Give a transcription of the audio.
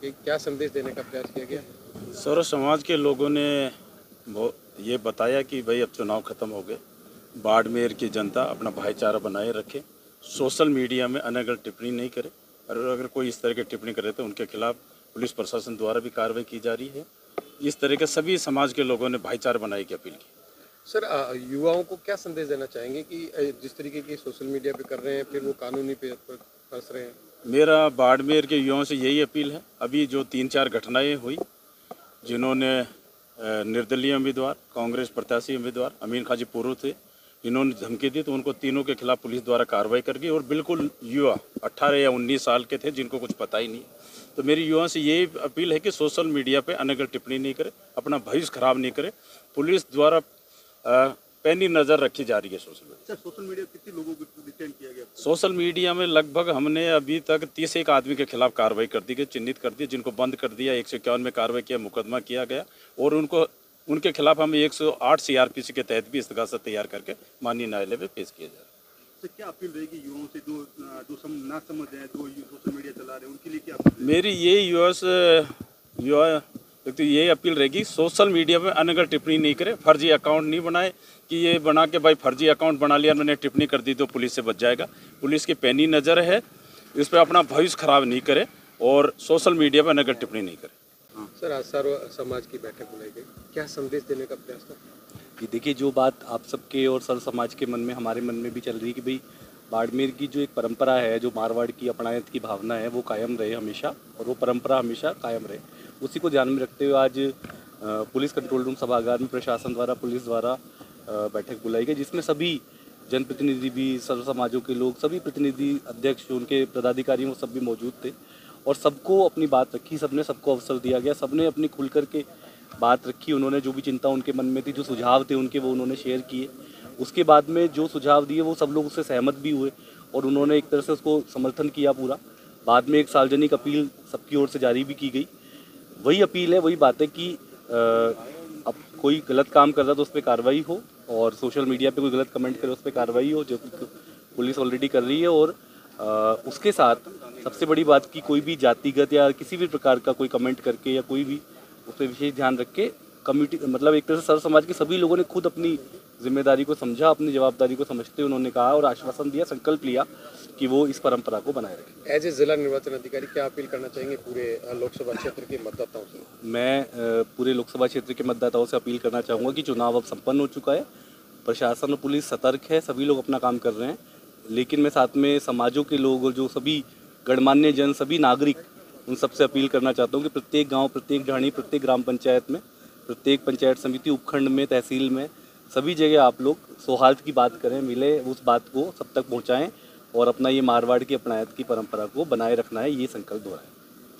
कि क्या संदेश देने का प्रयास किया गया? सर्व समाज के लोगों ने वो ये बताया कि भाई अब चुनाव खत्म हो गए। बाड़मेर की जनता अपना भाईचारा बनाए रखे। सोशल मीडिया में अनगढ़ टिप्पणी नहीं करे। और अगर कोई इस तरह की टिप्पणी करे तो उनके खिलाफ पुलिस प्रशासन द्वारा भी कार्रवाई की जा रही है। इस तरह के सभी समाज के लोगों ने भाईचारा बनाने की अपील की। सर युवाओं को क्या संदेश देना चाहेंगे कि जिस तरीके की सोशल मीडिया पे कर रहे हैं फिर वो कानूनी पे फंस रहे हैं। मेरा बाड़मेर के युवाओं से यही अपील है। अभी जो तीन चार घटनाएँ हुई जिन्होंने निर्दलीय उम्मीदवार कांग्रेस प्रत्याशी उम्मीदवार अमीन खाजी पूर्व थे इन्होंने धमकी दी तो उनको तीनों के खिलाफ पुलिस द्वारा कार्रवाई कर गई और बिल्कुल युवा 18 या 19 साल के थे जिनको कुछ पता ही नहीं। तो मेरी युवाओं से यही अपील है कि सोशल मीडिया पे अनगढ़ टिप्पणी नहीं करे अपना भविष्य खराब नहीं करे। पुलिस द्वारा पैनी नज़र रखी जा रही है सोशल मीडिया सोशल मीडिया कितने लोगों को सोशल मीडिया में लगभग हमने अभी तक तीस एक आदमी के खिलाफ कार्रवाई कर दी गई चिन्हित कर दी जिनको बंद कर दिया एक सौ इक्यावन में कार्रवाई किया मुकदमा किया गया और उनको उनके खिलाफ हम एक सौ आठ सी आर पी सी के तहत भी इस्तगासा तैयार करके माननीय न्यायालय में पेश किया जाए सर क्या अपील रहेगी युवाओं से जो जो सम ना समझ रहे हैं जो सोशल मीडिया चला रहे हैं उनके लिए क्या मेरी ये युवा युवा तो यही अपील रहेगी सोशल मीडिया में अनगर टिप्पणी नहीं करे फर्जी अकाउंट नहीं बनाए कि ये बना के भाई फर्जी अकाउंट बना लिया मैंने टिप्पणी कर दी तो पुलिस से बच जाएगा। पुलिस की पैनी नज़र है इस पर अपना भविष्य खराब नहीं करे और सोशल मीडिया पर अनगर टिप्पणी नहीं करे। सर आज सर्व समाज की बैठक बुलाई गई। क्या संदेश देने का प्रयास कि देखिए जो बात आप सबके और सर्व समाज के मन में हमारे मन में भी चल रही है कि भाई बाड़मेर की जो एक परंपरा है जो मारवाड़ की अपनायत की भावना है वो कायम रहे हमेशा और वो परंपरा हमेशा कायम रहे। उसी को ध्यान में रखते हुए आज पुलिस कंट्रोल रूम सभागार में प्रशासन द्वारा, पुलिस द्वारा बैठक बुलाई गई, जिसमें सभी जनप्रतिनिधि भी, सर्व समाजों के लोग, सभी प्रतिनिधि अध्यक्ष, उनके पदाधिकारी वो सब भी मौजूद थे। और सबको अपनी बात रखी, सबने सबको अवसर दिया गया, सबने अपनी खुल करके बात रखी, उन्होंने जो भी चिंता उनके मन में थी, जो सुझाव थे उनके, वो उन्होंने शेयर किए। उसके बाद में जो सुझाव दिए, वो सब लोग उससे सहमत भी हुए और उन्होंने एक तरह से उसको समर्थन किया पूरा। बाद में एक सार्वजनिक अपील सबकी ओर से जारी भी की गई। वही अपील है वही बात है कि अब कोई गलत काम कर रहा है तो उस पर कार्रवाई हो और सोशल मीडिया पे कोई गलत कमेंट करे उस पर कार्रवाई हो जो पुलिस ऑलरेडी कर रही है और अ, उसके साथ सबसे बड़ी बात कि कोई भी जातिगत या किसी भी प्रकार का कोई कमेंट करके या कोई भी उस पर विशेष ध्यान रख के कम्युनिटी मतलब एक तरह से सर्व समाज के सभी लोगों ने खुद अपनी ज़िम्मेदारी को समझा अपनी जवाबदारी को समझते हुए उन्होंने कहा और आश्वासन दिया संकल्प लिया कि वो इस परंपरा को बनाए रखें। एज ए जिला निर्वाचन अधिकारी क्या अपील करना चाहेंगे पूरे लोकसभा क्षेत्र के मतदाताओं से? मैं पूरे लोकसभा क्षेत्र के मतदाताओं से अपील करना चाहूँगा कि चुनाव अब संपन्न हो चुका है। प्रशासन और पुलिस सतर्क है सभी लोग अपना काम कर रहे हैं। लेकिन मैं साथ में समाजों के लोग और जो सभी गणमान्य जन सभी नागरिक उन सबसे अपील करना चाहता हूँ कि प्रत्येक गाँव प्रत्येक ढाणी प्रत्येक ग्राम पंचायत में प्रत्येक पंचायत समिति उपखंड में तहसील में सभी जगह आप लोग सौहार्द की बात करें मिले उस बात को सब तक पहुँचाएँ। और अपना ये मारवाड़ की अपनायत की परंपरा को बनाए रखना है, ये संकल्प दोहराएँ